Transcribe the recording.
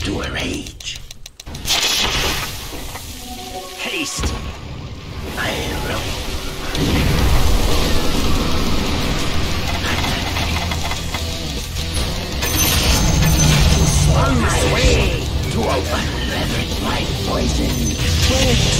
into a rage. Haste! I will. Swung my way to a leverage my poison.